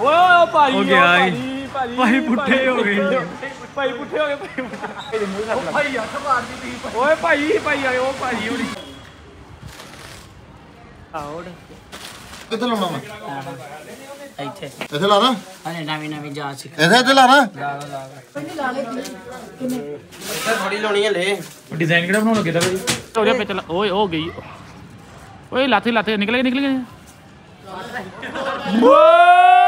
ਓਏ ਓਏ ਭਾਈ ਹੋ ਗਿਆ। ਭਾਈ ਭਾਈ ਪੁੱਠੇ ਹੋ ਗਏ। ਭਾਈ ਪੁੱਠੇ ਹੋ ਗਏ ਭਾਈ ਪੁੱਠੇ ਭਾਈ ਅੱਖ ਮਾਰਦੀ ਤੀ ਓਏ ਭਾਈ ਭਾਈ ਆਏ ਓ ਭਾਈ ਹੋਣੀ। ਆਉੜ ਕਿੱਥੇ ਲਾਉਣਾ ਵਾ ਇੱਥੇ। ਇੱਥੇ ਲਾ ਨਾ ਹਣੇ ਨਵੀਂ ਨਵੀਂ ਜਾਂਚ ਸਿੱਖ ਇੱਥੇ ਇੱਥੇ ਲਾ ਨਾ ਥੋੜੀ ਲਾਉਣੀ ਹੈ ਲੈ ਡਿਜ਼ਾਈਨ ਕਿਹੜਾ ਬਣਾਉਣ ਲੱਗੇ ਦਾ? ਭਾਈ ਹੋ ਗਿਆ ਪਿੱਛੇ ਓਏ ਹੋ ਗਈ। ਓਏ ਲਾਥੇ ਲਾਥੇ ਨਿਕਲ ਗਏ ਨਿਕਲ ਗਏ। ਓਏ!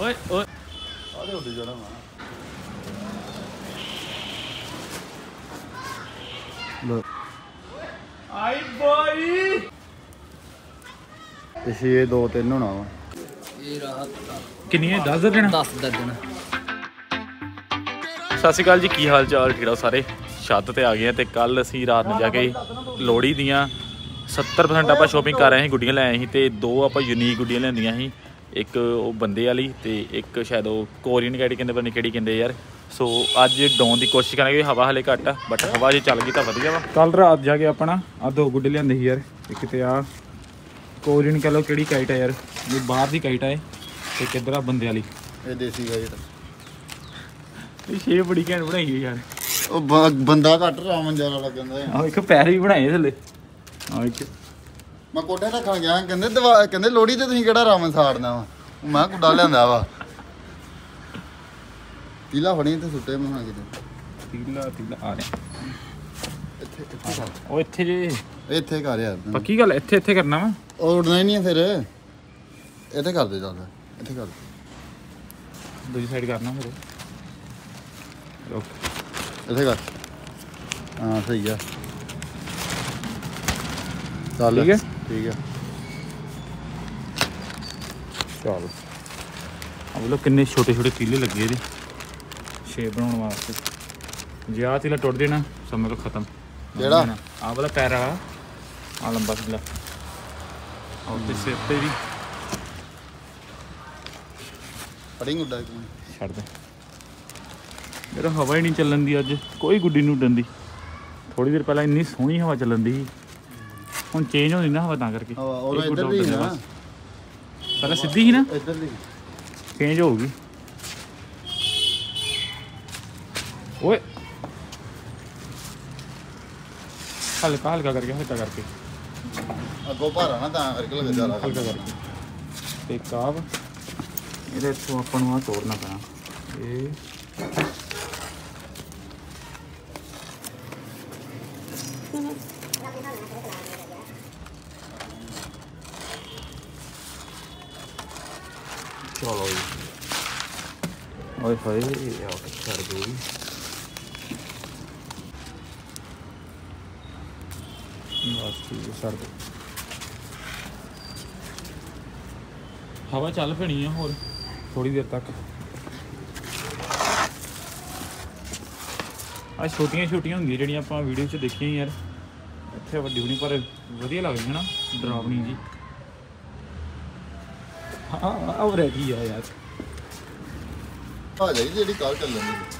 ਓਏ ਆਈ ਬੋਈ ਤੇ 6 2 3 ਹੋਣਾ ਵਾ ਇਹ ਰਾਤ ਕਿੰਨੀ ਹੈ? 10 ਦਿਨ? 10 ਦਰਜਨ ਸਤਿ ਸ਼੍ਰੀ ਅਕਾਲ ਜੀ ਕੀ ਹਾਲ ਚਾਲ? ਠੀਕ ਆ ਸਾਰੇ? ਛੱਤ ਤੇ ਆ ਗਏ ਆ ਤੇ ਕੱਲ ਅਸੀਂ ਰਾਤ ਨੂੰ ਜਾ ਕੇ ਲੋਹੜੀ ਦੀਆਂ 70% ਆਪਾਂ ਸ਼ੋਪਿੰਗ ਕਰ ਰਹੇ ਸੀ ਗੁੱਡੀਆਂ ਲੈ ਆਏ ਸੀ ਤੇ ਦੋ ਆਪਾਂ ਯੂਨੀਕ ਗੁੱਡੀਆਂ ਲੈਂਦੀਆਂ ਸੀ। ਇੱਕ ਉਹ ਬੰਦੇ ਵਾਲੀ ਤੇ ਇੱਕ ਸ਼ਾਇਦ ਉਹ ਕੋਰੀਅਨ ਕੈਡੀ ਕਹਿੰਦੇ ਪਤਾ ਨਹੀਂ ਕਿਹੜੀ ਕਹਿੰਦੇ ਯਾਰ। ਸੋ ਅੱਜ ਡਾਉਣ ਦੀ ਕੋਸ਼ਿਸ਼ ਕਰਾਂਗੇ ਹਵਾ ਹਲੇ ਘੱਟ ਆ ਬਟ ਹਵਾ ਜੇ ਚੱਲ ਗਈ ਤਾਂ ਵਧੀਆ ਵਾ। ਕੱਲ ਰਾਤ ਜਾ ਕੇ ਆਪਣਾ ਆ ਦੋ ਗੁੱਡੇ ਲਿਆਂਦੇ ਸੀ ਯਾਰ ਇੱਕ ਤੇ ਆ ਕੋਰੀਅਨ ਕਹ ਲੋ ਕਿਹੜੀ ਕਾਈਟ ਆ ਯਾਰ ਇਹ ਬਾਹਰ ਦੀ ਕਾਈਟ ਆ ਇਹ ਤੇ ਕਿੱਧਰ ਆ ਬੰਦੇ ਵਾਲੀ? ਇਹ ਦੇਸੀ ਗਾਈ ਇਹ ਸ਼ੇਪ ਬੜੀ ਘੈਂਟ ਬਣਾਈ ਹੈ ਯਾਰ। ਉਹ ਬੰਦਾ ਘੱਟ ਰਾਮਨ ਜਾਰਾ ਲੱਗਦਾ ਆ। ਇੱਕ ਪੈਰ ਵੀ ਬਣਾਏ ਥੱਲੇ। ਆ ਇੱਕ ਮੈਂ ਕੋਟੇ ਰੱਖਣ ਗਿਆ ਕਹਿੰਦੇ ਦਵਾ ਕਹਿੰਦੇ ਲੋੜੀ ਤੇ ਤੁਸੀਂ ਕਿਹੜਾ ਰਾਮਨ ਸਾੜਨਾ ਵਾ? ਮੈਂ ਕੁੱਡਾ ਲਿਆਂਦਾ ਵਾ। ਤੀਲਾ ਫੜੀ ਤੇ ਸੁੱਟੇ ਮੈਂ ਹਾਂ ਕਿਤੇ। ਤੀਲਾ ਤੀਲਾ ਆ ਰਿਹਾ। ਇੱਥੇ ਇੱਥੇ ਕਰ। ਉਹ ਇੱਥੇ ਜੇ। ਇੱਥੇ ਕਰ ਯਾਰ। ਪੱਕੀ ਗੱਲ ਇੱਥੇ ਇੱਥੇ ਕਰਨਾ ਵਾ। ਉਹ ਉੜਨਾ ਹੀ ਨਹੀਂ ਫਿਰ। ਇੱਥੇ ਕਰ ਦੇ ਚੱਲ। ਇੱਥੇ ਕਰ। ਦੇ ਦੂਜੀ ਸਾਈਡ ਕਰਨਾ ਫਿਰ। ਰੁਕ। ਇੱਥੇ ਕਰ। ਹਾਂ ਸਹੀ ਆ। ਚੱਲ। ਠੀਕ ਹੈ? ਠੀਕ ਹੈ ਚਲ। ਆ ਲੋ ਕਿੰਨੇ ਛੋਟੇ ਛੋਟੇ ਤੀਲੇ ਲੱਗੇ ਇਹਦੇ। ਸ਼ੇਪ ਬਣਾਉਣ ਵਾਸਤੇ। ਜੇ ਆਹ ਤੀਲਾ ਟੁੱਟ ਜਾਣਾ ਸਮਝ ਲਓ ਖਤਮ। ਕਿਹੜਾ? ਆ ਵਾਲਾ ਪੈਰ ਵਾਲਾ। ਆ ਲੰਬਾ ਤੀਲਾ ਆ ਉੱਤੇ ਸਿਰ ਤੇ ਵੀ। ਫੜੀ ਗੁੱਡਾ ਇੱਕ ਮਿੰਟ। ਛੱਡ ਦੇ। ਮੇਰਾ ਹਵਾ ਹੀ ਨਹੀਂ ਚੱਲਣ ਦੀ ਅੱਜ। ਕੋਈ ਗੁੱਡੀ ਨਹੀਂ ਉੱਡਣ ਦੀ। ਥੋੜੀ ਦੇਰ ਪਹਿਲਾਂ ਇੰਨੀ ਸੋਹਣੀ ਹਵਾ ਚੱਲਣ ਦੀ ਸੀ। ਹੁਣ ਚੇਂਜ ਹੋਣੀ ਨਾ ਹਵਾ ਤਾਂ ਕਰਕੇ। ਹਵਾ ਉਹ ਇੱਧਰ ਦੀ ਨਾ। ਪਹਿਲਾਂ ਸਿੱਧੀ ਸੀ ਨਾ? ਇੱਧਰ ਦੀ। ਚੇਂਜ ਹੋਊਗੀ। ਓਏ। ਹਲਕਾ ਹਲਕਾ ਕਰਕੇ ਹਲਕਾ ਕਰਕੇ। ਅੱਗੋਂ ਭਾਰਾ ਨਾ ਤਾਂ ਕਰਕੇ ਲੱਗ ਜਾ ਹਲਕਾ ਕਰਕੇ। ਤੇ ਕਾਬ ਇਹਦੇ ਇੱਥੋਂ ਆਪਾਂ ਨੂੰ ਆ ਤੋੜਨਾ ਪੈਣਾ। ਇਹ ਚਲੋ ਜੀ ਓਏ ਹੋਏ ਆ ਛੱਡ ਦੋ ਜੀ ਬਸ ਠੀਕ ਹੈ ਛੱਡ ਦੋ ਹਵਾ ਚੱਲ ਪੈਣੀ ਆ ਹੋਰ ਥੋੜੀ ਦੇਰ ਤੱਕ ਆ ਛੋਟੀਆਂ ਛੋਟੀਆਂ ਹੁੰਦੀਆਂ ਜਿਹੜੀਆਂ ਆਪਾਂ ਵੀਡੀਓ 'ਚ ਦੇਖੀਆਂ ਯਾਰ ਇੱਥੇ ਵੱਡੀ ਹੋਣੀ ਪਰ ਵਧੀਆ ਲੱਗਦੀਆਂ ਨਾ ਡਰਾਵਣੀ ਜੀ ਹਾਂ ਉਹ ਗਈ ਆ ਯਾਰ। ਆ ਜਾਈ ਜਿਹੜੀ ਕੱਲ ਚੱਲਣ ਦੀ।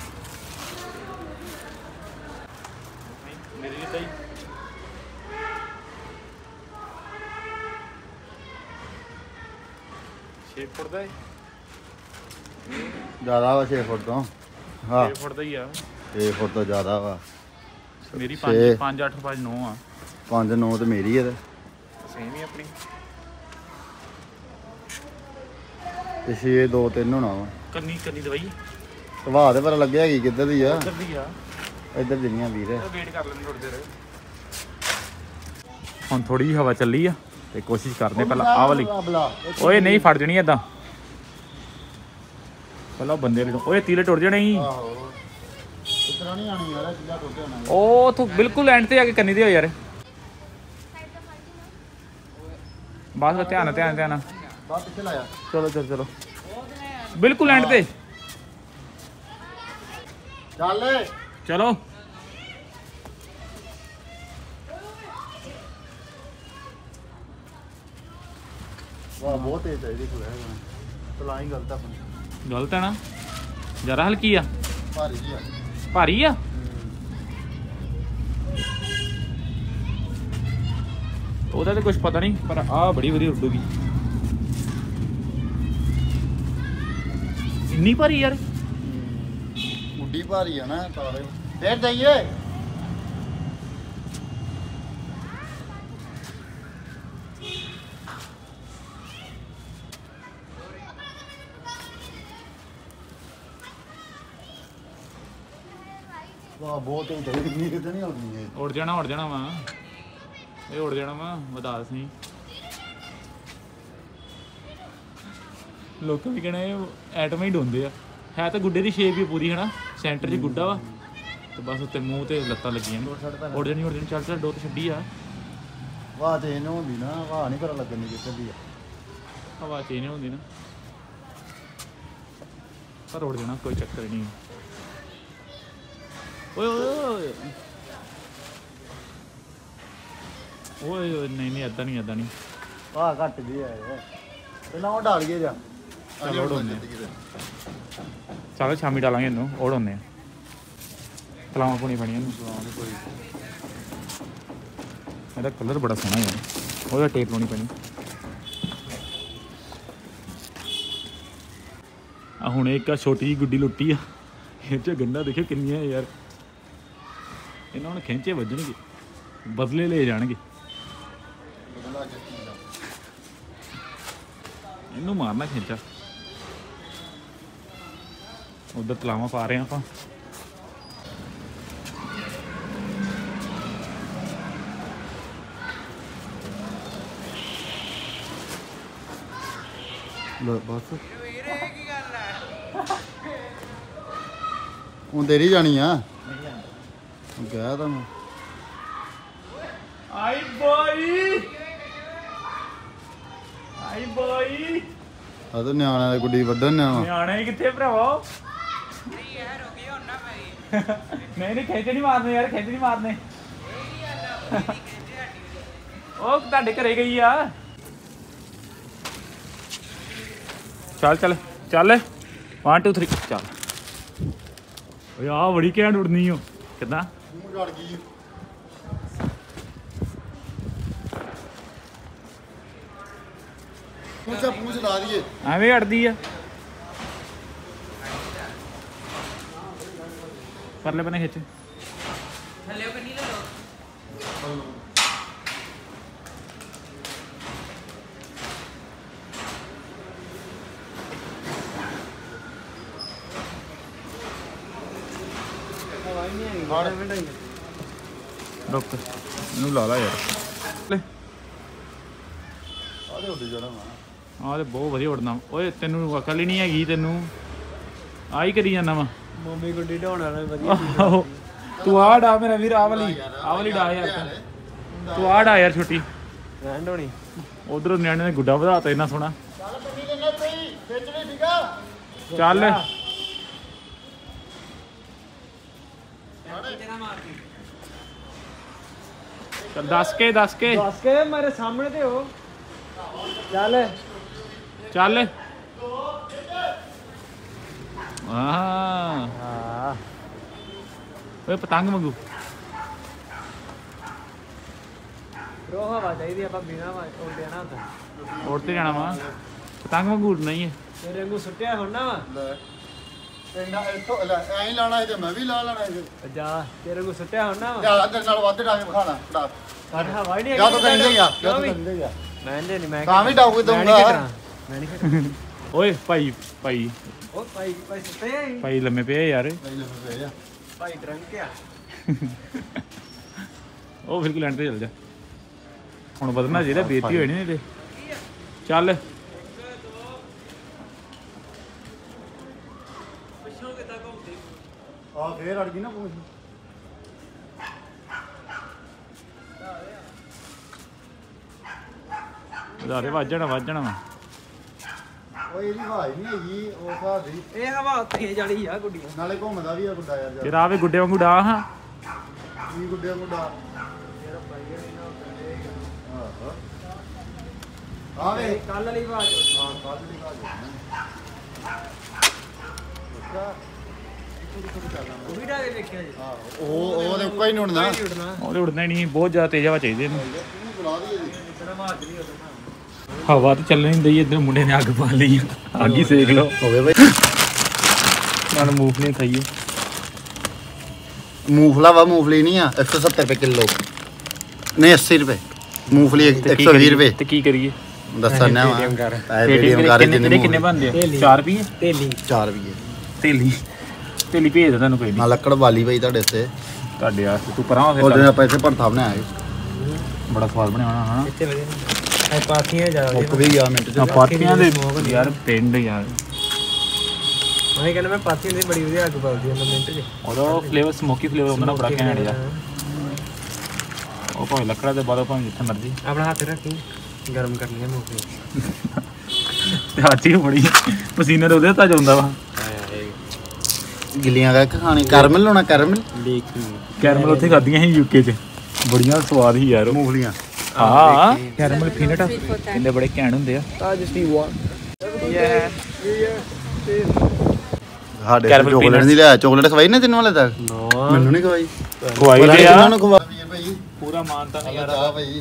ਮੇਰੀ ਤਾਂ ਹੀ ਛੇ ਫੁੱਟ ਦਾ ਹੈ ਜ਼ਿਆਦਾ ਵਾ 6 ਫੁੱਟ ਤੋਂ। ਹਾਂ। 6 ਫੁੱਟ ਦਾ ਹੀ ਆ। 6 ਫੁੱਟ ਤੋਂ ਜ਼ਿਆਦਾ ਵਾ। ਮੇਰੀ ਛੇ। 5 5 8 5 9 ਆ। 5 9 ਤੇ ਮੇਰੀ ਹੈ ਤੇ। ਸੇਮ ਹੀ ਆਪਣੀ। ਤੇ 6 2 3 ਹੋਣਾ ਵਾ। ਕੰਨੀ ਕੰਨੀ ਦਵਾਈ। ਸੁਭਾਅ ਤੇ ਪਰ ਲੱਗਿਆ ਕੀ ਕਿੱਧਰ ਦੀ ਆ। ਉੱਧਰ ਦੀ ਆ। ਇੱਧਰ ਜਿਹੜੀਆਂ ਵੀਰ ਵੇਟ ਕਰ ਲੈਂਦੇ ਥੋੜੀ ਦੇਰ। ਹੁਣ ਥੋੜੀ ਜਿਹੀ ਹਵਾ ਚੱਲੀ ਆ ਤੇ ਕੋਸ਼ਿਸ਼ ਕਰਦੇ ਪਹਿਲਾਂ ਆਹ ਵਾਲੀ। ਓਏ ਨਹੀਂ ਫੜ ਜਣੀ ਏਦਾਂ। ਪਹਿਲਾਂ ਉਹ ਬੰਦੇ ਵਾਲੀ ਤੋਂ ਓਏ ਤੀਲੇ ਟੁੱਟ ਜਾਣੇ ਹੀ ਤਰ੍ਹਾਂ ਨਹੀਂ ਆਣੀ ਯਾਰ ਕਿੱਦਾਂ ਟੁੱਟ ਜਾਣਾ ਉਹ ਤੂੰ ਬਿਲਕੁਲ ਐਂਡ ਤੇ ਆ ਕੇ ਕੰਨੀ ਦੇ ਹੋ ਯਾਰ। ਬਸ ਬਸ ਧਿਆਨ ਧਿਆਨ ਧਿਆਨ ਨਾਲ। ਬਾਹਰ ਪਿੱਛੇ ਲਾਇਆ ਚਲੋ ਚਲੋ ਚਲੋ ਬਿਲਕੁਲ ਐਂਡ ਤੇ ਚੱਲ ਚਲੋ ਵਾਹ ਬਹੁਤ ਤੇਜ਼ ਚਾਹੀਦੀ ਕੋਈ ਹੈ ਚਲਾਈ ਗਲਤ ਆਪਣੀ ਗਲਤ ਹੈ ਨਾ ਜਰਾ ਹਲਕੀ ਆ ਭਾਰੀ ਜੀ ਆ ਭਾਰੀ ਆ ਉਹਦਾ ਤੇ ਕੁਝ ਪਤਾ ਨਹੀਂ ਪਰ ਆ ਬੜੀ ਵਧੀਆ ਉੱਡੂਗੀ ਇੰਨੀ ਭਾਰੀ ਯਾਰ? ਉੱਡੀ ਭਾਰੀ ਆ ਨਾ ਤਾਰੇ। ਫੇਰ ਜਾਈਏ। ਵਾਹ ਬਹੁਤ ਹੀ ਚਾਹੀਦੀ ਕਿਤੇ ਨਹੀਂ ਆਉਂਦੀ ਇਹ। ਉੜ ਜਾਣਾ ਉੜ ਜਾਣਾ ਵਾ। ਇਹ ਉੜ ਜਾਣਾ ਵਾ ਵਧਾ ਦਸੀ ਲੋਕ ਵੀ ਕਹਣੇ ਐਟਮ ਹੀ ਡੋਂਦੇ ਆ। ਹੈ ਤਾਂ ਗੁੱਡੇ ਦੀ ਸ਼ੇਪ ਹੀ ਪੂਰੀ ਹਨਾ? ਸੈਂਟਰ 'ਚ ਗੁੱਡਾ ਵਾ। ਤੇ ਬਸ ਉੱਤੇ ਮੂੰਹ ਤੇ ਲੱਤਾਂ ਲੱਗੀਆਂ ਨੇ। ਉੜ ਜਾਣੀ ਉੜ ਜਾਣੀ। ਚੱਲ ਚੱਲ ਡੋਰ ਛੱਡੀ ਆ। ਵਾਹ ਤੇ ਇਹਨੂੰ ਹੁੰਦੀ ਨਾ ਵਾਹ ਨਹੀਂ ਪਤਾ ਲੱਗਣ ਕਿੱਥੇ ਦੀ ਆ। ਹਵਾ ਚ ਨਹੀਂ ਹੁੰਦੀ ਨਾ। ਪਰ ਉੜ ਜਾਣਾ ਕੋਈ ਚੱਕਰ ਨਹੀਂ। ਓਏ ਓਏ ਓਏ। ਓਏ ਨਹੀਂ ਨਹੀਂ ਏਦਾਂ ਨਹੀਂ ਏਦਾਂ ਨਹੀਂ। ਵਾਹ ਘੱਟ ਆ ਇਹ ਨਾ ਉਹ ਡਾਲੀਏ ਜਾ? ਚੱਲ ਚੱਲ ਸ਼ਾਮੀ ਡਾਲਾਂਗੇ ਇਹਨੂੰ ਉੜ ਹੁੰਨੇ ਆ ਤਲਾਵਾਂ ਪੁਣੀ ਪਣੀ ਇਹਨੂੰ ਇਹਦਾ ਕਲਰ ਬੜਾ ਸੋਹਣਾ ਯਾਰ ਉਹਦਾ ਟੇਪ ਲਾਉਣੀ ਪੈਣੀ ਆ ਹੁਣ ਇੱਕ ਆ ਛੋਟੀ ਜਿਹੀ ਗੁੱਡੀ ਲੁੱਟੀ ਆ ਇਹ ਚ ਗੰਡਾ ਦੇਖਿਓ ਕਿੰਨੀਆਂ ਯਾਰ ਇਹਨਾਂ ਨੂੰ ਖਿੰਚੇ ਵੱਜਣਗੇ ਬਦਲੇ ਲੈ ਜਾਣਗੇ ਇਹਨੂੰ ਮਾਰਨਾ ਖਿੰਚਾ ਉਧਰ ਤਲਾਵਾਂ ਪਾ ਰਹੇ ਆਪਾਂ। ਲੈ ਬਸ। ਹੁਣ ਤੇਰੀ ਜਾਣੀ ਆ। ਕਹਿ ਤਾਂ ਮੈਂ। ਆਈ ਬੋਈ। ਆਈ ਬੋਈ। ਆ ਤਾਂ ਨਿਆਣਿਆਂ ਦੀ ਗੁੱਡੀ ਵੱਢਣ ਨਿਆਣਾ। ਨਿਆਣੇ ਕਿੱਥੇ ਭਰਾਵਾ? ਨਹੀਂ ਨਹੀਂ ਖਿੱਚ ਨਹੀਂ ਮਾਰਨੇ ਯਾਰ ਖਿੱਚ ਨਹੀਂ ਮਾਰਨੇ ਉਹ ਤੁਹਾਡੇ ਘਰੇ ਗਈ ਆ ਚੱਲ ਚੱਲ ਚੱਲ 1 2 3 ਚੱਲ ਓਏ ਆ ਬੜੀ ਘੈਂਟ ਉੜਨੀ ਓ ਕਿਦਾਂ ਮੂੰਹ ਗੜ ਗਈ ਪੂਛਾ ਪੂਛ ਲਾ ਦਈਏ ਐਵੇਂ ਅੜਦੀ ਆ ਪਰਲੇ ਬਨੇ ਖਿੱਚ। ਥੱਲੇ ਉਹ ਕੰਨੀ ਲੈ ਲਓ। ਰੁਕ ਇਹਨੂੰ ਲਾ ਲਾ ਯਾਰ। ਲੈ। ਆਦੇ ਉੱਡ ਜਾਣਾ ਤੇ ਬਹੁਤ ਵਧੀਆ ਉੜਨਾ ਓਏ ਤੈਨੂੰ ਅਕਲ ਹੀ ਨਹੀਂ ਹੈਗੀ ਤੈਨੂੰ। ਆਈ ਕਰੀ ਜਾਂਦਾ ਵਾ। ਮੰਮੀ ਗੁੱਡੀ ਢਾਉਣ ਵਾਲਾ ਵਧੀਆ ਆਹੋ। ਤੂੰ ਆ ਡਾ ਮੇਰਾ ਵੀਰ ਆ ਵਾਲੀ। ਆ ਵਾਲੀ ਡਾ ਯਾਰ ਤੂੰ। ਆ ਡਾ ਯਾਰ ਛੋਟੀ। ਰਹਿਣ ਢੋਣੀ ਉਧਰੋਂ ਨਿਆਣੇ ਨੇ ਗੁੱਡਾ ਵਧਾਤਾ ਇੰਨਾ ਸੋਹਣਾ। ਚੱਲ ਪੰਨੀ ਲੈਣਾ ਪਈ ਖਿੱਚ ਲਈ ਠੀਕ ਆ ਚੱਲ। ਚੱਲ ਦੱਸ ਕੇ ਦੱਸ ਕੇ। ਦੱਸ ਕੇ ਮੇਰੇ ਸਾਹਮਣੇ ਤੇ ਹੋ। ਚੱਲ। ਚੱਲ। ਆਹ। ਹਾਂ ਓਏ ਪਤੰਗ ਮੰਗੂ ਰੋ ਹਵਾ ਚਾਹੀਦੀ ਆਪਾਂ ਬਿਨਾ ਉੱਡਿਆ ਨਾ ਹੁੰਦਾ। ਤੇ ਜਾਣਾ ਵਾ। ਪਤੰਗ ਮੰਗੂ ਨਹੀਂ ਹੈ ਤੇਰੇ ਵਾਂਗੂ ਸੁੱਟਿਆ ਹੁਣ ਵਾ। ਲੈ। ਇੰਨਾ ਇੱਥੋਂ ਐਂ ਹੀ ਲਾਣਾ ਤੇ ਮੈਂ ਵੀ ਲਾ ਲੈਣਾ ਸੀ ਜਾ ਤੇਰੇ ਵਾਂਗੂ ਸੁੱਟਿਆ ਹੁਣ ਵਾ। ਜਾ ਤੇਰੇ ਨਾਲ ਵੱਧ ਡਾ ਕੇ ਵਿਖਾਣਾ ਫੜਾ। ਸਾਡਾ ਹਵਾ ਹੀ ਨਹੀਂ ਜਾ ਤੂੰ ਕਰੀ ਜਾਈਆ ਜਾ ਕਿਉਂ ਤੂੰ ਵੀ? ਕਰੀ ਜਾਈਆ ਮੈਂ ਨਹੀਂ ਮੈਂ ਤਾਂ ਵੀ ਡਾਊ ਮੈਂ ਨਹੀਂ ਦਊਂਗਾ ਖੇਡਣਾ ਮੈਂ ਨਹੀਂ ਖੇਡਣਾ। ਓਏ ਭਾਈ ਭਾਈ। ਉਹ ਭਾਈ ਭਾਈ ਸੁੱਤੇ ਆ ਭਾਈ ਲੰਮੇ ਪਏ ਯਾਰ। ਭਾਈ ਡਰੰਕ ਆ। ਉਹ ਬਿਲਕੁਲ ਲੈਣ ਤੇ ਚੱਲ ਜਾ। ਹੁਣ ਵਧਣਾ ਜਿਹੜਾ ਬੇਤੀ ਹੋਣੀ ਨਹੀਂ ਤੇ। ਚੱਲ। ਆ ਫੇਰ ਅੜ ਗਈ ਨਾ ਪੂਛ ਵਧਾਰੇ ਵੱਜਣਾ ਵੱਜਣਾ ਓਏ ਇਹਦੀ ਹਵਾ ਹੀ ਨਹੀਂ ਹੈਗੀ ਉਹ ਹਿਸਾਬ ਦੀ ਇਹ ਹਵਾ ਤੇਜ਼ ਵਾਲੀ ਆ ਗੁੱਡੀਆਂ। ਨਾਲੇ ਘੁੰਮਦਾ ਵੀ ਆ ਗੁੱਡਾ ਯਾਰ ਯਾਰ ਆਵੇ ਗੁੱਡੇ ਵਾਂਗੂ ਡਾ ਹਾਂ। ਕੀ ਗੁੱਡਾ ਆਵੇ ਕੱਲ ਵਾਲੀ ਆਵਾਜ਼ ਹਾਂ ਕੱਲ ਗੱਲ ਅੱਛਾ। ਉਹ ਵੀ ਢਾਗੇ ਵੇਖਿਆ ਜੀ। ਉਹ ਉਹ ਕੋਈ ਨਹੀਂ ਉੜਨਾ ਉਹਦੇ ਉੜਨਾ ਹੀ ਨਹੀਂ ਬਹੁਤ ਜ਼ਿਆਦਾ ਤੇਜ਼ ਹਵਾ ਚਾਹੀਦੀ ਇਹਨੂੰ। ਬੁਲਾ ਦਈਏ ਜੀ। ਹਵਾ ਤੇ ਚੱਲਣ ਨਹੀਂ ਦਈ ਇੱਧਰ ਮੁੰਡੇ ਨੇ ਅੱਗ ਪਾ ਲਈ ਆ। ਅੱਗ ਹੀ ਸੇਕ ਲਓ। ਹੋਵੇ ਬਈ। ਨਾਲ ਮੂੰਗਫਲੀ ਖਾਈਏ ਮੂੰਗਫਲਾ ਵਾ ਮੂੰਗਫਲੀ ਨਹੀਂ ਆ 170 ਰੁਪਏ ਕਿਲੋ। ਨਹੀਂ 80 ਰੁਪਏ। ਮੂੰਗਫਲੀ 120 ਰੁਪਏ। ਤੇ ਕੀ ਕਰੀਏ? ਦੱਸਣ ਨਾ ਪੇਟੀਐਮ ਕਰ। ਪੇਟੀਐਮ ਕਰ ਕਿੰਨੇ ਕਿੰਨੇ ਬਣਦੇ ਆ? ਢੇਲੀ। 4 ਰੁਪਏ? ਢੇਲੀ 4 ਰੁਪਏ। ਤੇਲੀ। ਤੇਲੀ ਭੇਜ ਦੇ ਤੁਹਾਨੂੰ ਕੋਈ ਨਹੀਂ ਨਾਲ ਲੱਕੜ ਵਾਲੀ ਬਈ ਤੁਹਾਡੇ ਤੇ ਤੁਹਾਡੇ ਵਾਸਤੇ ਤੂੰ ਪਰਾਂ ਹੋ ਉਹ ਫਿਰ ਦਿਨ ਆਪਾਂ ਇੱਥੇ ਭਰਥਾ ਬਣਾਇਆ ਬੜਾ ਸਵਾਦ ਬਣਿਆ ਹੋਣਾ ਹਨਾ? ਇੱਥੇ ਵਧੀਆ ਐ ਪਾਥੀਆਂ ਜ਼ਿਆਦਾ ਮੁੱਕ ਵੀ ਗਿਆ ਮਿੰਟ ਚ। ਪਾਤੀਆਂ ਦੇ ਯਾਰ ਪਿੰਡ ਯਾਰ। ਮੈਂ ਕਹਿੰਦਾ ਮੈਂ ਪਾਥੀਆਂ ਦੀ ਬੜੀ ਵਧੀਆ ਅੱਗ ਬਲਦੀ ਆ ਮਿੰਟ 'ਚ। ਉਹਦਾ ਫਲੇਵਰ ਸਮੋਕੀ ਫਲੇਵਰ ਹੁੰਦਾ ਨਾ ਬੜਾ ਘੈਂਟ ਜਿਹਾ। ਉਹ ਭਾਵੇਂ ਲੱਕੜਾ ਦੇ ਬਾਦੋਂ ਭਾਵੇਂ ਜਿੱਥੇ ਮਰਜ਼ੀ। ਆਪਣਾ ਹੱਥ ਰੱਖੀ ਗਰਮ ਕਰ ਲਿਆ ਮੂੰਗਫਲੀ ਤੇ। ਹਾਚੀ ਬੜੀ ਪਸੀਨੇ ਦੇ ਉਹਦੇ ਤਾਂ ਜਾਂਦਾ ਵਾ। ਗਿੱਲੀਆਂ ਕਰਕੇ ਖਾਣੀ। ਕਰਮਲ ਲਾਉਣਾ ਕਰਮਲ ਕੈਰਮਲ ਉੱਥੇ ਖਾਧੀਆਂ ਸੀ ਯੂਕੇ 'ਚ। ਬੜੀਆਂ ਸਵਾਦ ਹੀ ਯਾਰ। ਉਹ। ਹਾਂ ਕੈਰਮਲ ਪੀਨਟ ਕਿੰਨੇ ਬੜੇ ਘੈਂਟ ਹੁੰਦੇ ਆ। ਤਾਜ ਸਟੀਵ ਵਾ ਸਾਡੇ Caramel ਚੋਕਲੇਟ peanuts। ਨਹੀਂ ਲਿਆ। ਚੋਕਲੇਟ ਖਵਾਈ ਨਾ ਤੈਨੂੰ ਵਾਲੇ ਤੱਕ? ਮੈਨੂੰ ਨਹੀਂ ਖਵਾਈ। ਖਵਾਈ ਦੇ ਆ। ਨੂੰ ਖਵਾ ਭਾਈ। ਪੂਰਾ ਮਾਨ ਤਾਂ ਨਹੀਂ ਆ ਭਾਈ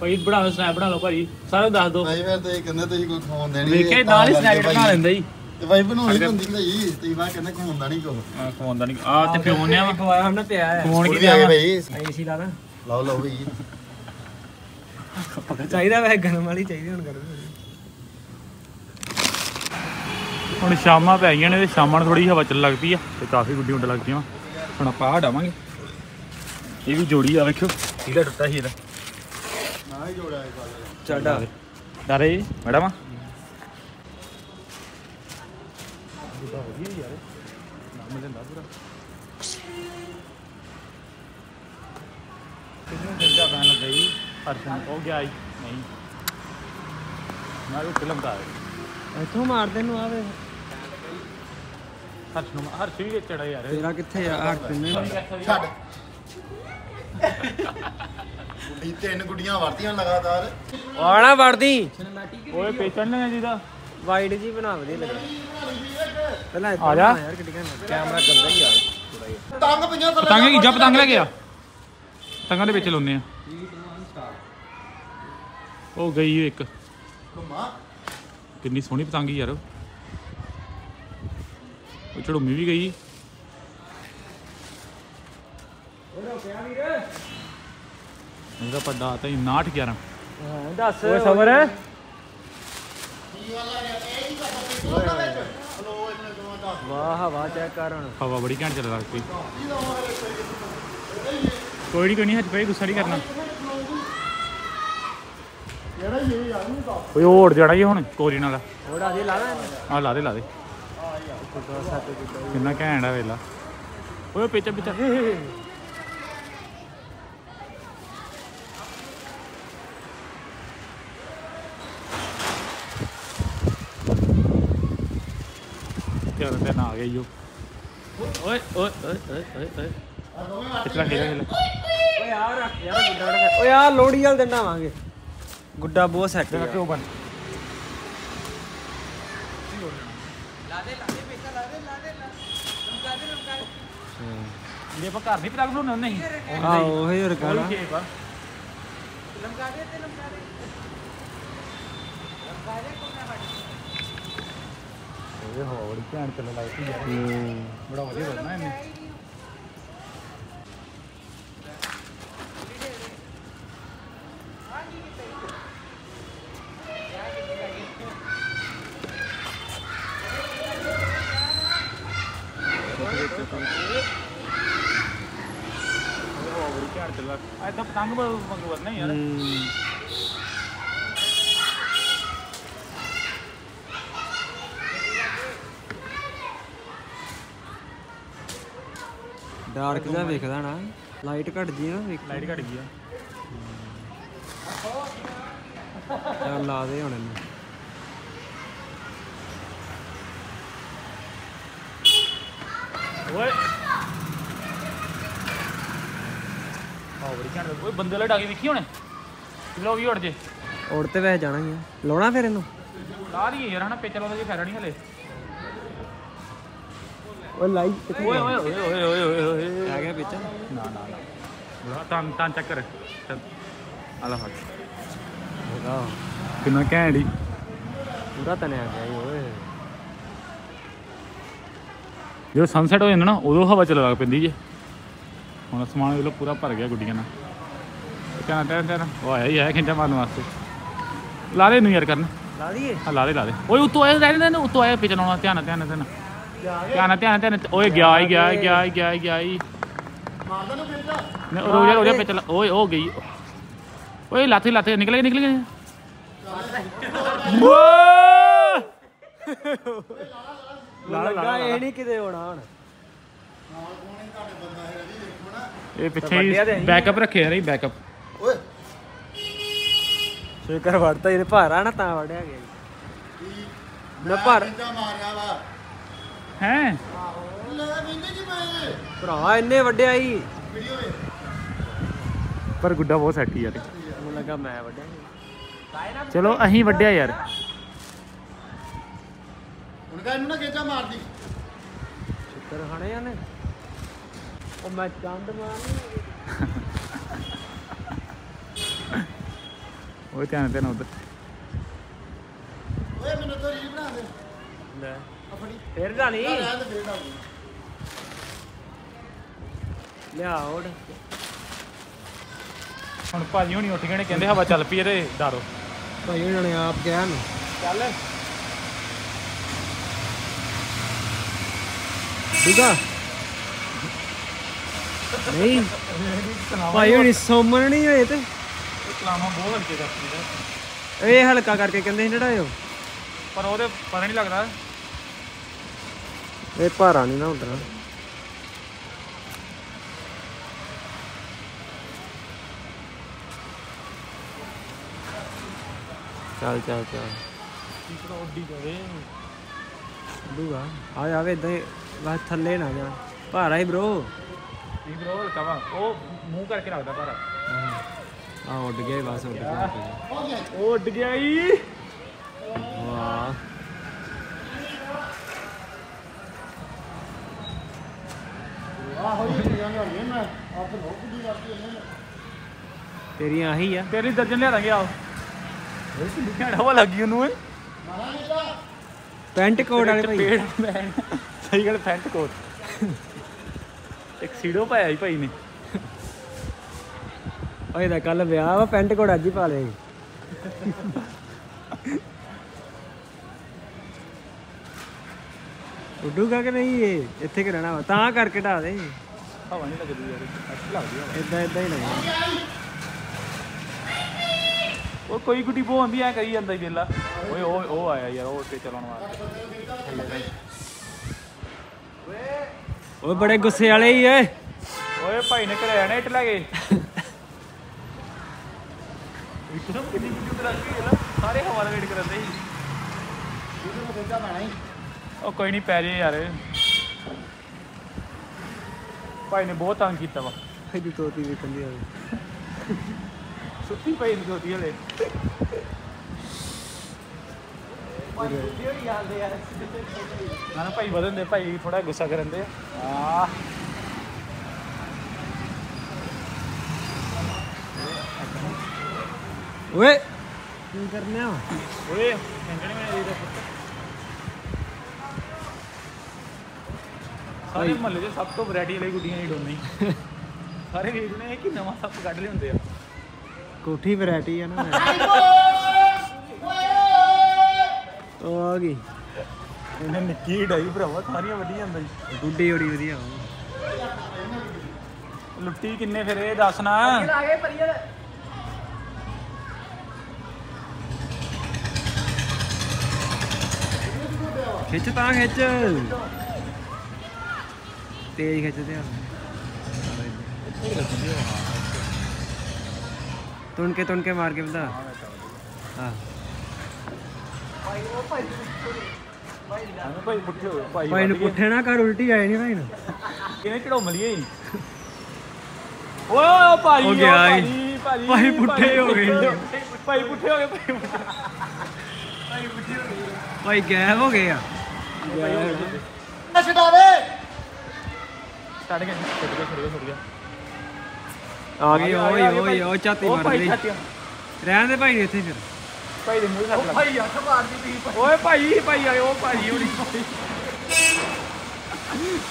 ਭਾਈ ਬਣਾ ਲਓ ਸਨੈਪ ਬਣਾ ਲਓ ਭਾਜੀ ਸਾਰੇ ਦੱਸ ਦਿਓ। ਭਾਈ ਫਿਰ ਤੇ ਕਹਿੰਦੇ ਤੁਸੀਂ ਕੋਈ ਖਵਾਉਣ ਦੇਣੀ ਵੇਖੇ ਨਾਲ ਹੀ ਸਨੈਪ ਬਣਾ ਲੈਂਦਾ ਜੀ। ਤੇ ਭਾਈ ਬਣਾਉਣੀ ਹੁੰਦੀ ਭਾਈ। ਤੁਸੀਂ ਮੈਂ ਕਹਿੰਦਾ ਖਵਾਉਂਦਾ ਨਹੀਂ ਕੋ ਆ ਖਵਾਉਂਦਾ ਨਹੀਂ ਆ ਤੇ ਪਿਓਨੇ ਆ ਖਵਾਇਆ। ਹਮਨੇ ਪਿਆ ਹੈ। ਖਵਾਉਣ ਕੀ ਵੀ ਆ ਗਏ ਦਿਆ ਭਾਈ। ਏਸੀ ਲਾ ਦਾਂ। ਲਾਓ ਲਾਓ ਭਾਈ। ਚਾਹੀਦਾ ਵੈ ਗਰਮ ਵਾਲੀ ਚਾਹੀਦੀ ਹੁਣ ਗਰਮ ਹੁਣ ਸ਼ਾਮਾਂ ਪੈ ਗਈਆਂ ਨੇ ਤੇ ਸ਼ਾਮਾਂ ਨੂੰ ਥੋੜੀ ਹਵਾ ਚੱਲ ਲੱਗ ਪਈ ਆ ਤੇ ਕਾਫੀ ਗੁੱਡੀ ਉੱਡ ਲੱਗ ਪਈਆਂ ਹੁਣ ਆਪਾਂ ਹਟਾਵਾਂਗੇ ਇਹ ਵੀ ਜੋੜੀ ਆ ਵੇਖਿਓ। ਇਹਦਾ ਟੁੱਟਾ ਸੀ ਇਹਦਾ। ਨਾ ਹੀ ਜੋੜਿਆ ਚੱਡਾ ਡਰੇ ਮੈਡਮ? ਜੀ ਹਰਸ਼ਨ ਹੋ ਗਿਆ ਜੀ ਨਹੀਂ। ਮੈਂ ਉਹ ਫਿਲਮ ਦਾ ਇੱਥੋਂ ਮਾਰਦੇ ਨੂੰ ਆਵੇ ਹਰਸ਼ ਨੂੰ ਹਰਸ਼ ਵੀ ਚੜਾ ਯਾਰ। ਤੇਰਾ ਕਿੱਥੇ ਆ? ਹੱਟ ਪਿੰਨੇ ਛੱਡ। ਗੁੱਡੀ ਤਿੰਨ ਗੁੱਡੀਆਂ ਵਰਤੀਆਂ ਲਗਾਤਾਰ। ਆਣਾ ਵੜਦੀ ਓਏ ਪੇਚਣ ਨੇ ਜਿਹਦਾ ਵਾਈਡ ਜੀ ਬਣਾ ਵਧੀਆ ਲੱਗਾ। ਪਹਿਲਾਂ ਆ ਜਾ। ਯਾਰ ਕਿੱਡੀ ਕੈਮਰਾ ਗੰਦਾ ਹੀ ਆ। ਤੰਗ ਪਈਆਂ ਥੱਲੇ ਪਤੰਗ ਕੀ ਜਾ ਪਤੰਗ ਲੈ ਗਿਆ ਪਤੰਗਾਂ ਦੇ ਵਿੱਚ ਲਾਉਨੇ ਆ। ਉਹ ਗਈ ਇੱਕ। ਘੁੰਮਾ। ਕਿੰਨੀ ਸੋਹਣੀ ਪਤੰਗ ਯਾਰ ਉਹ। ਉਹ ਚੜੂਮੀ ਵੀ ਗਈ। ਇਹਦਾ ਪੱਡਾ ਤਾਂ 69 11 ਦੱਸ। ਓਏ ਸਬਰ। ਹੈ ਵਾਹ ਵਾਹ ਚੈੱਕ ਕਰ ਹੁਣ। ਹਵਾ ਬੜੀ ਘੈਂਟ ਚੱਲ ਪਈ ਕੋਈ ਨਹੀਂ ਕੋਈ ਨਹੀਂ ਹੱਥ ਪਈ ਗੁੱਸਾ ਨਹੀਂ ਕਰਨਾ। ਓਏ ਉਹ ਉੜ ਜਾਣਾ ਜੀ ਹੁਣ ਕੋਰੀ ਨਾਲ ਥੋੜਾ ਜਿਹਾ ਲਾ ਦਾਂ ਆ ਲਾ ਦੇ ਲਾ ਦੇ। ਕਿੰਨਾ ਘੈਂਟ ਆ ਵੇਲਾ। ਓਏ ਪਿੱਛੇ ਪਿੱਛੇ। ਯਾਰ ਤੇ ਨਾ ਆ ਗਈ ਜੋ ਓਏ ਓਏ ਓਏ ਓਏ ਓਏ ਓਏ। ਕਿਤਲਾ ਖੇਲਾ ਖੇਲਾ। ਓਏ ਯਾਰ ਯਾਰ ਗੁੱਡਾ ਓਏ ਯਾਰ ਲੋੜੀ ਵਾਲ ਦਿਨ ਆਵਾਂਗੇ। ਗੁੱਡਾ ਬਹੁਤ ਸੈੱਟ ਜਗਾ ਕਿਉਂ ਬਣ ਜੇ ਆਪਾਂ ਘਰ ਨਹੀਂ ਪਤੰਗ ਬਣਾਉਂਦੇ ਨਹੀਂ ਆ ਉਹੀ ਹੋਰ ਕੋਈ ਗਾਣਾ ਸ਼ੇਪ ਆ ਇਹ ਹੋਰ ਘੈਂਟ ਚੱਲ ਲੱਗਦੀ ਯਾਰ ਬੜਾ ਵਧੀਆ ਬਣਨਾ ਇਹਨੇ ਹੋਰ ਘੈਂਟ ਚੱਲ ਵਰਨਾ ਯਾਰ। ਡਾਰਕ ਜਿਹਾ ਵੇਖਦਾ ਨਾ ਲਾਈਟ ਘਟਦੀ ਆ ਨਾ ਵੇਖ ਲਾਈਟ ਘਟ ਗਈ ਆ। ਚੱਲ ਲਾ ਦੇ ਹੁਣ ਇਹਨੂੰ। ਓਏ। ਆ ਬੜੀ ਘੈਂਟ ਓਏ ਬੰਦੇ ਲੜਾ ਕੇ ਵੇਖੀ ਹੁਣ? ਲੋ ਵੀ ਉੜ ਜੇ। ਉੜ ਤੇ ਵੈਸੇ ਜਾਣਾ ਹੀ ਆ। ਲਾਉਣਾ ਫਿਰ ਇਹਨੂੰ? ਲਾ ਲਈਏ ਯਾਰ ਹਨਾ ਪਿੱਛੇ ਲਾਉਂਦਾ ਜੀ ਫਾਇਦਾ ਨਹੀਂ ਹਲੇ। ਓਏ ਲਾਈਟ ਕਿੱਥੇ ਓਏ ਓਏ ਓਏ ਓਏ ਓਏ ਓਏ ਓਏ ਆ ਗਿਆ ਵਿੱਚ ਨਾ ਨਾ ਨਾ। ਬੜਾ ਤਾਂ ਤਾਂ ਚੱਕਰ ਚੱਲ। ਆ ਲਾ ਹੱਥ। ਹੈਗਾ। ਕਿੰਨਾ ਘੈਂਟ ਹੀ ਪੂਰਾ ਤਨਿਆ ਗਿਆ ਈ ਓਏ। ਜਦੋਂ ਸਨਸੈਟ ਹੋ ਜਾਂਦਾ ਨਾ ਉਦੋਂ ਹਵਾ ਚੱਲਣ ਲੱਗ ਪੈਂਦੀ ਜੇ। ਹੁਣ ਸਮਾਨ ਵੇਖ ਲਓ ਪੂਰਾ ਭਰ ਗਿਆ ਗੁੱਡੀਆਂ ਨਾਲ। ਧਿਆਨ ਧਿਆਨ ਧਿਆਨ। ਉਹ ਆਇਆ ਹੀ ਆਇਆ ਖਿੰਡਾ ਮਾਰਨ ਵਾਸਤੇ। ਲਾ ਦੇ ਨੂੰ ਯਾਰ ਕਰਨ। ਲਾ ਦਈਏ? ਆ ਲਾ ਦੇ ਲਾ ਦੇ। ਓਏ ਉੱਤੋਂ ਆਇਆ ਰਹਿਣ ਦੇ ਉੱਤੋਂ ਆਇਆ ਪਿੱਛੇ ਲਾਉਣਾ। ਧਿਆਨ ਨਾਲ, ਧਿਆਨ ਨਾਲ, ਧਿਆਨ। ਨਾਲ। ਧਿਆਨ ਨਾਲ, ਧਿਆਨ ਨਾਲ, ਧਿਆਨ। ਨਾਲ। ਓਏ ਗਿਆ ਹੀ ਗਿਆ ਹੀ ਗਿਆ ਹੀ ਗਿਆ ਹੀ ਗਿਆ ਹੀ। ਮਾਰਦਾ ਨੂੰ ਫਿਰ ਨੇ ਰੋ ਜਾ ਰੋ ਜਾ ਪਿੱਛੇ ਲਾ- ਓਏ ਉਹ ਗਈ। ਓਏ ਲਾਥੇ ਲਾਥੇ। ਨਿਕਲ ਗਏ ਨਿਕਲ ਗਏ। ਵਾਹ ਲੱਗਾ ਇਹ ਨਹੀਂ ਕਿਤੇ ਹੋਣਾ ਹੁਣ। ਇਹ ਪਿੱਛੇ ਵੱਡਿਆ ਤੇ ਹੀ ਅਸੀਂ। ਬੈਕਅਪ ਰੱਖੇ ਯਾਰ ਇਹ ਬੈਕਅਪ ਓਏ। ਸ਼ੇਕਰ ਵੜਤਾ ਇਹਨੇ ਭਾਰਾ ਨਾ ਤਾਂ ਵੜਿਆ ਗਿਆ ਜੀ। ਨਾ ਭਾਰ ਜਾ ਮਾਰਿਆ ਵਾ। ਹੈ? ਭਰਾ ਇੰਨੇ ਵੱਡਿਆ ਹੀ ਵੀਡੀਓ ਵੇ ਪਰ ਗੁੱਡਾ ਬਹੁਤ ਸੈਟੀ ਯਾਰ। ਮੈਨੂੰ ਲੱਗਾ ਮੈਂ ਵੱਡਿਆ। ਚਲੋ ਅਸੀਂ ਵੱਡਿਆ ਯਾਰ। ਹੁਣ ਕਾ ਇਹਨੂੰ ਨਾ ਗੇਜਾ ਮਾਰਦੀ। ਸ਼ੇਕਰ ਖਾਣੇ ਆ ਨੇ ਉਹ ਮੈਂ ਚੰਦ ਮਾਰਨੀ ਓਏ ਧਿਆਨ ਧਿਆਨ ਉਧਰ। ਓਏ ਮੈਨੂੰ ਤਾਂ ਰੀਲ ਬਣਾ ਦੇ। ਲੈ। ਆ ਫੜੀ। ਫੇਰ ਆ ਨਾਲ ਲਿਆ ਓੜ ਹੁਣ ਭਾਜੀ ਹੁਣੀ ਉੱਠ ਗਏ ਨੇ ਕਹਿੰਦੇ ਹਵਾ ਚੱਲ ਪਈ ਇਹਦੇ ਡਾਰੋ। ਭਾਈ ਉਹਨਾਂ ਨੇ ਆਪ ਕਿਹਾ ਨੂੰ। ਚੱਲ। ਠੀਕਾ ਨਹੀਂ। ਭਾਈ ਹੁਣੀ ਸੌਮਣ ਨਹੀਂ ਹੋਏ ਤੇ। ਕਲਾਮਾ ਬਹੁਤ ਹਲਕੇ ਕਰਦੀ ਹੈ ਇਹ ਹਲਕਾ ਕਰਕੇ ਕਹਿੰਦੇ ਸੀ ਨੜਾਇਓ ਪਰ ਉਹਦੇ ਪਤਾ ਨਹੀਂ ਲੱਗਦਾ। ਇਹ ਭਾਰਾ ਨਹੀਂ ਨਾ ਹੁੰਦਾ ਚੱਲ ਚੱਲ ਚੱਲ। ਕਿਹੜਾ ਉੱਡੀ ਜਾਵੇ। ਦੂਗਾ ਆ ਜਾਵੇ ਇਦਾਂ ਬਸ ਥੱਲੇ ਨਾ ਜਾ ਭਾਰਾ ਹੀ ਬ్రో ਨਹੀਂ ਬ్రో ਹਲਕਾ ਵਾ ਉਹ ਮੂੰਹ ਕਰਕੇ ਰੱਖਦਾ ਪਰ। ਆ ਉੱਡ ਗਿਆ ਈ ਬਸ ਉੱਡ ਗਿਆ ਉੱਡ ਗਿਆ। ਉਹ ਉੱਡ ਗਿਆ ਈ ਵਾਹ। ਆ ਹੋਈ ਚੀਜ਼ਾਂ ਲਿਆਉਣੀਆਂ ਮੈਂ। ਆਪ ਤਾਂ ਬਹੁਤ ਕੁਝ ਕਰਦੀ ਇਹਨੇ ਤੇਰੀਆਂ ਆਹੀ ਆ। ਤੇਰੀ ਦਰਜਨ ਲਿਆ ਦਾਂਗੇ ਆਓ। ਹਵਾ ਲੱਗੀ ਉਹਨੂੰ ਏ ਪੈਂਟ ਕੋਟ ਵਾਲੇ ਭਾਈ। ਸਹੀ ਗੱਲ ਪੈਂਟ ਕੋਟ। ਇੱਕ ਸੀੜੋ ਪਾਇਆ ਹੀ ਭਾਈ ਨੇ। ਓਏ ਦਾ ਕੱਲ ਵਿਆਹ ਵਾ ਪੈਂਟ ਕੋਟ ਅੱਜ ਹੀ ਪਾ ਲਏ ਉੱਡੂਗਾ ਕਿ ਨਹੀਂ ਇਹ? ਇੱਥੇ ਕਿ ਰਹਿਣਾ ਵਾ? ਤਾਂ ਕਰਕੇ ਢਾ ਦੇ। ਹਵਾ ਨਹੀਂ ਲੱਗਦੀ ਯਾਰ ਅੱਛੀ ਲੱਗਦੀ ਹਵਾ। ਇਦਾਂ ਇਦਾਂ ਹੀ ਲੱਗਦਾ। ਉਹ ਕੋਈ ਗੁੱਡੀ ਬੋ ਆਂਦੀ ਐ ਕਰੀ ਜਾਂਦਾ ਹੀ ਵੇਲਾ। ਓਏ ਉਹ ਉਹ ਆਇਆ ਯਾਰ ਉਹ ਉੱਤੇ ਚਲਾਉਣ ਵਾਸਤੇ। ਓਏ ਬੜੇ ਗੁੱਸੇ ਵਾਲੇ ਹੀ ਓਏ। ਓਏ ਭਾਈ ਨੇ ਘਰੇ ਆਣੇ ਇੱਟ ਲੈ ਗਏ ਇੱਟ ਨੂੰ ਕਿੰਨੀ ਸਾਰੇ ਹਵਾ ਦਾ ਵੇਟ ਕਰਦੇ ਸੀ। ਇਹਦੇ ਨੂੰ ਗੇਜਾ ਪੈਣਾ ਹੀ। ਉਹ ਕੋਈ ਨਹੀਂ ਪੈ ਜੇ ਯਾਰ। ਭਾਈ ਨੇ ਬਹੁਤ ਤੰਗ ਕੀਤਾ ਵਾ। ਇਹਦੀ ਤੋਤੀ ਵੇਖਣ ਦੀ ਹੋਵੇ ਸੁੱਤੀ ਪਈ ਹੋਤੀ ਹਲੇ। ਨਾ ਨਾ ਭਾਈ ਵਧਣ ਦੇ ਭਾਈ ਥੋੜਾ ਗੁੱਸਾ ਕਰਨ ਦੇ। ਆ ਓਏ। ਕੀ ਕਰਨਿਆ ਓਏ ਸੰਗਣੇ ਮੈਂ ਇਹਦਾ ਪੁੱਤ। ਸਾਰੇ ਮਹੱਲੇ ਦੇ ਸਭ ਤੋਂ ਵੈਰਾਈਟੀ ਵਾਲੀ ਗੁੱਡੀਆਂ ਹੀ ਡੋਨੀ। ਸਾਰੇ ਵੇਚਦੇ ਨੇ ਕਿ ਨਵਾਂ ਸੱਪ ਕੱਢ ਲਿਆਉਂਦੇ ਆ। ਕੋਠੀ ਵੈਰਾਈਟੀ ਆ ਨਾ ਉਹ ਆ ਗਈ। ਇਹਨੇ ਨਿੱਕੀ ਡਾਈ ਭਰਾਵਾ ਸਾਰੀਆਂ ਵੱਡੀਆਂ ਹੁੰਦਾ ਜੀ। ਗੁੱਡੀ ਬੜੀ ਵਧੀਆ। ਲੁੱਟੀ ਕਿੰਨੇ ਫਿਰ ਇਹ ਦੱਸ ਨਾ। ਖਿੱਚ ਤਾਂ ਖਿੱਚ। ਤੇਜ਼ ਖਿੱਚਦੇ ਆ। ਤੁਣਕੇ ਤੁਣਕੇ ਮਾਰ ਕੇ ਬੰਦਾ। ਹਾਂ। ਹਾਂ ਭਾਈ ਪੁੱਠੇ ਹੋਏ ਭਾਈ ਭਾਈ ਨੂੰ ਗਏ। ਪੁੱਠੇ ਨਾ ਕਰ ਉਲਟੀ ਆਏ ਨਹੀਂ ਭਾਈ ਨੂੰ। ਕਿਹਨੇ ਚੜਾਉ ਮਲੀਏ ਓਏ ਓਏ ਭਾਈ ਹੋ ਓ ਗਿਆ। ਭਾਈ ਭਾਈ ਭਾਈ ਪੁੱਠੇ ਹੋ ਗਏ। ਭਾਈ ਪੁੱਠੇ ਹੋ ਗਏ ਭਾਈ ਪੁੱਠੇ ਭਾਈ ਗਾਇਬ ਹੋ ਗਏ ਆ। ਛਡਾਵੇ ਛੱਡ ਗਿਆ ਛੱਡ ਗਿਆ ਛੱਡ ਗਿਆ ਛੱਡ ਗਿਆ। ਆ ਗਈ ਓਏ ਓਏ ਓਏ ਝਾਤੀ ਉਹ ਮਾਰ ਭਾਈ ਲਈ। ਰਹਿਣ ਦੇ ਭਾਈ ਇੱਥੇ ਫਿਰ। ਭਾਈ ਦੇ ਮੂੰਹ ਸੱਟ ਲੱਗ ਭਾਈ ਅੱਖ ਮਾਰਦੀ ਤੀ ਓਏ ਭਾਈ ਭਾਈ ਆਏ ਉਹ ਭਾਈ ਹੋਣੀ।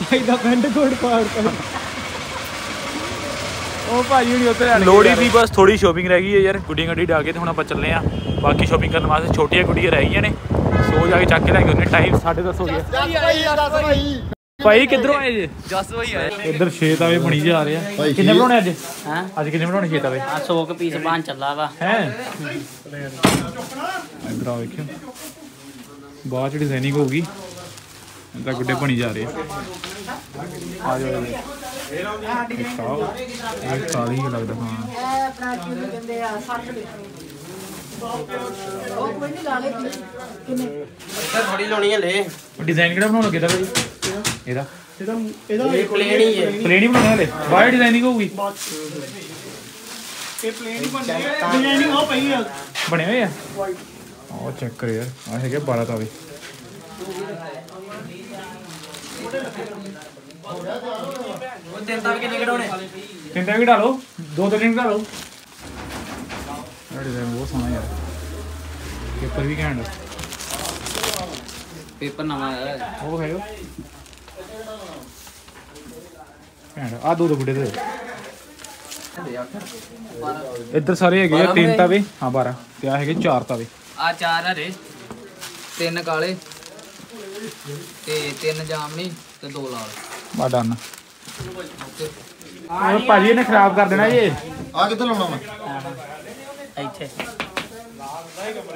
ਭਾਈ ਦਾ ਪੈਂਟ ਕੋਟ ਪਾੜ ਕਰ ਉਹ ਭਾਈ ਹੋਣੀ ਉੱਤੇ ਲੜ ਲੋੜੀ ਦੀ ਬਸ ਥੋੜੀ ਸ਼ੋਪਿੰਗ ਰਹਿ ਗਈ ਹੈ ਯਾਰ। ਗੁੱਡੀਆਂ ਗੱਡੀ ਡਾ ਕੇ ਤੇ ਹੁਣ ਆਪਾਂ ਚੱਲੇ ਆ ਬਾਕੀ ਸ਼ੋਪਿੰਗ ਕਰਨ ਵਾਸਤੇ ਛੋਟੀਆਂ ਗੁੱਡੀਆਂ ਰਹਿ ਗਈਆਂ ਨੇ। ਸੋ ਜਾ ਕੇ ਚੱਕ ਕੇ ਲੈ ਕੇ ਉਹਨੇ ਟਾਈਮ 10:30 ਹੋ ਗਿਆ ਭਾਈ ਕਿੱਧਰੋਂ ਆਏ ਜੇ? ਜਸ ਭਾਈ ਆਏ। ਇੱਧਰ ਛੇ ਤਾਵੇ ਬਣੀ ਜਾ ਰਹੇ ਆ। ਕਿੰਨੇ? ਬਣਾਉਣੇ ਅੱਜ? ਹਾਂ? ਅੱਜ ਕਿੰਨੇ ਬਣਾਉਣੇ ਛੇ ਤਾਵੇ? ਆ 100 ਕ ਪੀਸ ਬਣ ਚੱਲਾ ਵਾ। ਹੈ? ਇੱਧਰ ਆ ਵੇਖਿਓ। ਬਾਅਦ ਚ ਡਿਜ਼ਾਈਨਿੰਗ ਹੋਊਗੀ। ਇੱਧਰ ਗੁੱਡੇ ਬਣੀ ਜਾ ਰਹੇ ਆ। ਆ ਜਾਓ ਇੱਕ ਆਹ, ਇਹ ਕਾਲੀ ਹੀ ਲੱਗਦਾ ਹਾਂ। ਥੋੜੀ ਲਾਉਣੀ ਹੈ ਲੈ। ਡਿਜ਼ਾਈਨ ਕਿਹੜਾ ਬਣਾਉਣਾ ਕਿਹਦਾ ਭਾਈ ਇਹਦਾ? ਇਹ ਪਲੇਨ ਹੀ ਹੈ। ਪਲੇਨ ਹੀ ਬਣਾਉਣਾ ਹਲੇ? ਬਾਹਰ ਡਿਜ਼ਾਈਨਿੰਗ ਹੋਊਗੀ? ਬਣੇ ਹੋਏ ਆ? ਉਹ ਚੈੱਕ ਕਰ ਯਾਰ। ਆ ਹੈਗੇ 12 ਤਾਵੇ ਉਹ ਤਿੰਨ ਤਾਂ ਕਿੰਨੇ ਕਢਾਉਣੇ? ਕਿੰਨੇ ਵੀ ਢਾਲੋ ਦੋ ਤਿੰਨ ਢਾਲੋ ਇਹ ਡਿਜ਼ਾਈਨ ਬਹੁਤ ਸੋਹਣਾ ਯਾਰ। ਪੇਪਰ ਵੀ ਘੈਂਟ। ਪੇਪਰ ਨਵਾਂ ਆਇਆ ਉਹ ਘੈਂਟ ਆ ਦੋ ਦੋ ਗੁੱਡੇ ਦੇ। ਇੱਧਰ ਸਾਰੇ ਹੈਗੇ ਆ ਤਿੰਨ ਤਾਵੇ। ਹਾਂ 12 ਤੇ ਆ ਹੈਗੇ ਚਾਰ ਤਾਵੇ। ਆ ਚਾਰ ਹਰੇ ਤਿੰਨ ਕਾਲੇ ਤੇ ਤਿੰਨ ਜਾਮਨੀ ਤੇ ਦੋ ਲਾਲ। ਬਾ ਡਨ। ਉਹ ਭਾਜੀ ਇਹਨੇ ਖਰਾਬ ਕਰ ਦੇਣਾ ਜੀ। ਆ ਕਿੱਥੇ ਲਾਉਣਾ ਮੈਂ? ਇੱਥੇ।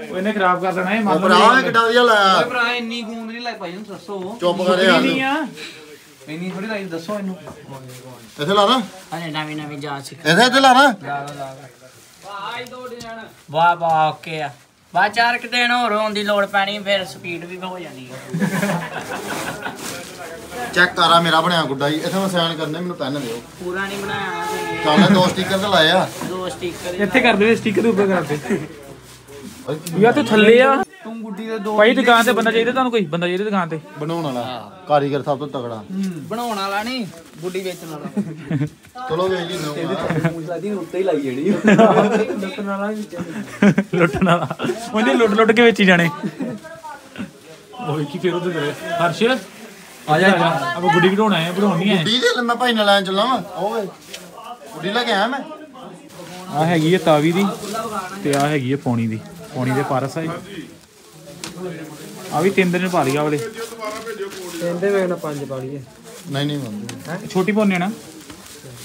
ਉਹ ਇਹਨੇ ਖਰਾਬ ਕਰ ਦੇਣਾ ਇਹ ਮੰਨ ਉਹ ਲਓ ਭਰਾ ਇਹ ਕਿੱਡਾ ਵਧੀਆ ਲਾਇਆ। ਭਰਾ ਇੰਨੀ ਗੂੰਦ ਨਹੀਂ ਲਾਈ ਭਾਈ ਨੂੰ ਦੱਸੋ। ਚੁੱਪ ਕਰ ਇਹ ਯਾਰ ਨਹੀਂ ਆ। ਇੰਨੀ ਥੋੜੀ ਲਾਈ ਦੱਸੋ ਇਹਨੂੰ ਇੱਥੇ ਲਾ ਨਾ ਹਣੇ ਨਵੀਂ ਨਵੀਂ ਜਾਂਚ ਸਿੱਖ। ਇੱਥੇ ਇੱਥੇ ਲਾ ਨਾ ਲਾ ਲਾ ਲਾ ਵਾਹ ਵਾਹ ਓਕੇ ਆ। ਬਾ ਚਾਰ ਕਿ ਦਿਨ ਹੋਰ ਹੋਣ ਦੀ ਲੋੜ ਪੈਣੀ ਫਿਰ ਸਪੀਡ ਵੀ ਹੋ ਜਾਣੀ ਹੈ ਚੈੱਕ ਕਰਾ ਮੇਰਾ ਬਣਿਆ ਗੁੱਡਾ ਜੀ। ਇੱਥੇ ਮੈਂ ਸਾਈਨ ਕਰਨੇ ਮੈਨੂੰ ਪੈਨ ਦਿਓ। ਪੂਰਾ ਨਹੀਂ ਬਣਾਇਆ। ਤੁਸੀਂ। ਚੱਲ ਦੋ ਸਟicker ਤੇ ਲਾਏ ਆ। ਦੋ ਸਟicker ਇੱਥੇ ਕਰ ਦੇ ਸਟicker ਦੇ ਉੱਪਰ ਕਰ ਦੇ ਯਾਰ ਤੂੰ ਥੱਲੇ ਆ। ਤੂੰ ਗੁੱਡੀ ਦੇ ਦੋ ਭਾਈ ਦੁਕਾਨ ਤੇ ਬੰਦਾ ਚਾਹੀਦਾ ਤੁਹਾਨੂੰ ਕੋਈ? ਬੰਦਾ ਚਾਹੀਦਾ ਦੁਕਾਨ ਤੇ? ਬਣਾਉਣ ਵਾਲਾ। ਕਾਰੀਗਰ ਸਭ ਤੋਂ ਤਗੜਾ ਬਣਾਉਣ ਵਾਲਾ ਨਹੀਂ ਗੁੱਡੀ ਵੇਚਣ ਵਾਲਾ। ਚਲੋ ਵੇਖ ਜੀ ਲੁੱਟਣ ਵਾਲਾ ਉਹਨੇ ਲੁੱਟ ਲੁੱਟ ਕੇ ਵੇਚੀ ਜਾਣੇ। ਉਹ ਵੇਖੀ ਫਿਰ ਉਹਦੇ ਹਰਸ਼? ਆ ਜਾ। ਆਪਾਂ ਗੁੱਡੀ ਘੜਾਉਣਾ ਹੈ ਬਣਾਉਣੀ ਹੈ ਗੁੱਡੀ ਦੇ ਮੈਂ ਭਾਈ ਨਾਲ ਲੈਣ ਚੱਲਾਂ ਵਾ। ਓਏ ਗੁੱਡੀ ਲੈ ਕੇ ਆਇਆ ਮੈਂ? ਆ ਹੈਗੀ ਹੈ ਤਾਵੀ ਦੀ ਤੇ ਆ ਹੈਗੀ ਹੈ ਪੌਣੀ ਦੀ। ਪੌਣੀ ਦੇ ਪਾਰਸ ਆ ਆ ਵੀ ਤਿੰਨ ਦਿਨ ਪਾ ਲਿਆ ਵਾਲੇ। ਤਿੰਨ ਦੇ ਵੇਖਣਾ ਪੰਜ ਪਾਣੀ ਹੈ ਨਹੀਂ ਨਹੀਂ ਮੰਨਦੇ। ਛੋਟੀ ਪੌਣੀ ਆ ਨਾ?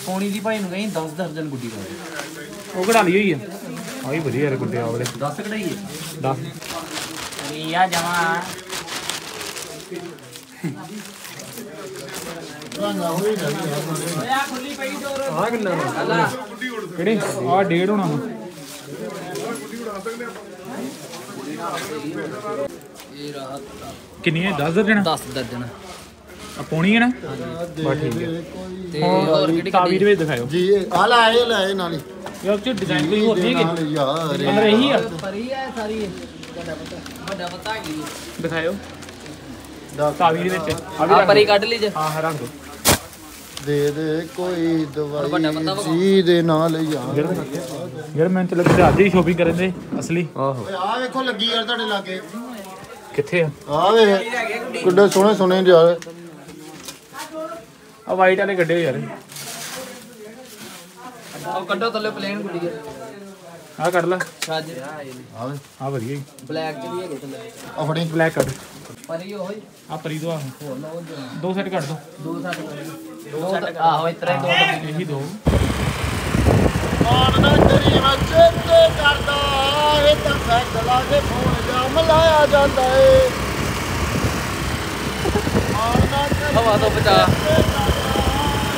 ਪੌਣੀ ਦੀ ਭਾਈ ਨੂੰ ਕਹੀਂ 10 ਦਰਜਨ ਗੁੱਡੀ ਕਰ ਉਹ ਕਢਾ ਲਈ ਹੋਈ ਆ। ਆ ਵੀ ਵਧੀਆ ਯਾਰ ਗੁੱਡੇ ਆ ਵਾਲੇ। 10 ਕਢਾਈ ਹੈ 10 ਰੀਆ ਜਮਾ। ਆ ਕਿੰਨਾ ਵਾ? ਕਿਹੜੇ? ਆ ਡੇਢ ਹੋਣਾ ਵਾ। ਇਹ ਰਾਤ ਕਿੰਨੀ ਹੈ 10 ਦਰਜਨ? 10 ਦਰਜਨ। ਆ ਪੌਣੀ ਹੈ ਨਾ? ਬਸ ਠੀਕ ਹੈ। ਤੇ ਹੋਰ ਕਿਹੜੀ ਤਾਵੀ ਦੇ ਵਿੱਚ ਦਿਖਾਓ ਜੀ ਇਹ ਆ ਲੈ ਆਏ ਲੈ ਆਏ ਨਾਲ ਹੀ। ਯਾਰ ਚ ਡਿਜ਼ਾਈਨ ਕੋਈ ਹੋਰ ਨਹੀਂ ਹੈਗੇ। ਯਾਰ ਅੰਦਰ ਇਹੀ ਆ। ਫਰੀ ਹੈ ਸਾਰੀ। ਵੱਡਾ ਪਤਾ ਵੱਡਾ ਪਤਾ ਕੀ ਦਿਖਾਓ ਤਾਵੀ ਦੇ ਵਿੱਚ। ਆ ਪਰੀ। ਕੱਢ ਲਈ ਜੇ। ਹਾਂ ਹਾਂ ਰੱਖ ਦੋ ਦੇ ਕੋਈ ਦਵਾਈ। ਜੀ ਦੇ ਨਾਲ ਯਾਰ। ਯਾਰ ਮੈਂ ਚਲੋ ਕਿਤੇ ਅੱਜ ਹੀ ਸ਼ੋਪਿੰਗ ਕਰਨ ਦੇ ਅਸਲੀ। ਓਏ ਆ ਵੇਖੋ ਲੱਗੀ ਯਾਰ ਤੁਹਾਡੇ ਲਾਗੇ। ਕਿੱਥੇ ਆ? ਆ ਵੇ ਕਿੱਡੇ ਸੋਹਣੇ ਸੋਹਣੇ ਯਾਰ ਆ ਵਾਈਟ ਵਾਲੇ ਗੱਡੇ ਯਾਰ। ਉਹ ਕੱਢੋ ਥੱਲੇ ਪਲੇਨ ਗੁੱਡੀ ਹੈ ਆ ਕੱਢ ਲੈ। ਛੱਜ। ਆ ਵੇ। ਆ ਵਧੀਆ ਬਲੈਕ ਚ ਵੀ ਹੈਗੇ ਥੱਲੇ। ਆ ਫੜੀ ਬਲੈਕ ਕੱਢ। ਪਰੀ ਉਹ ਹੀ। ਆ ਪਰੀ ਦੋ ਆ ਹੋਰ ਲਓ ਜੋ। ਦੋ ਸੈੱਟ ਕੱਢ ਦੋ। ਦੋ ਸੱਟ ਦੋ। ਸੱਟ ਆਹੋ ਇਤਰੇ ਦੋ ਇਹੀ ਦੋ। ਮਾਨ ਨਾ ਤੇਰੀ ਚੇਤੇ ਕਰਦਾ ਇਹ ਤਾਂ ਸਾਈਕਲਾਂ ਦੇ ਫੋਨ ਜਾਮ ਲਾਇਆ ਜਾਂਦਾ ਏ। ਮਾਨ ਨਾ ਤੇਰੀ ਹਵਾ ਤੋਂ ਬਚਾ।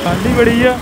ਠੰਡੀ ਬੜੀ ਆ।